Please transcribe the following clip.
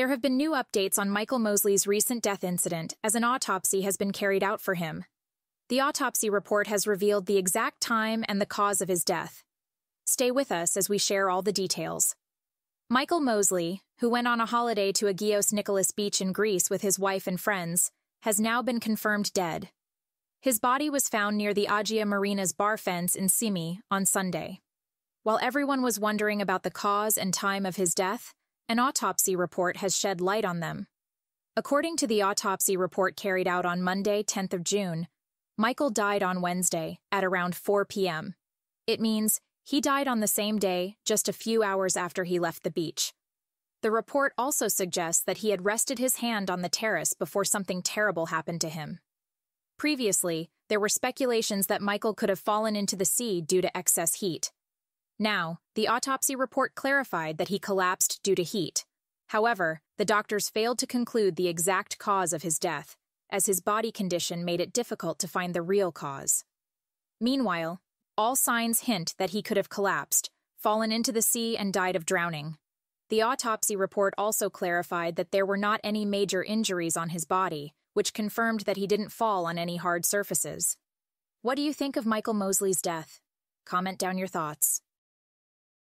There have been new updates on Michael Mosley's recent death incident as an autopsy has been carried out for him. The autopsy report has revealed the exact time and the cause of his death. Stay with us as we share all the details. Michael Mosley, who went on a holiday to Agios Nicholas Beach in Greece with his wife and friends, has now been confirmed dead. His body was found near the Agia Marina's bar fence in Symi on Sunday. While everyone was wondering about the cause and time of his death, an autopsy report has shed light on them. According to the autopsy report carried out on Monday, 10th of June, Michael died on Wednesday at around 4 p.m. It means he died on the same day, just a few hours after he left the beach. The report also suggests that he had rested his hand on the terrace before something terrible happened to him. Previously, there were speculations that Michael could have fallen into the sea due to excess heat. Now, the autopsy report clarified that he collapsed due to heat. However, the doctors failed to conclude the exact cause of his death, as his body condition made it difficult to find the real cause. Meanwhile, all signs hint that he could have collapsed, fallen into the sea, and died of drowning. The autopsy report also clarified that there were not any major injuries on his body, which confirmed that he didn't fall on any hard surfaces. What do you think of Michael Mosley's death? Comment down your thoughts.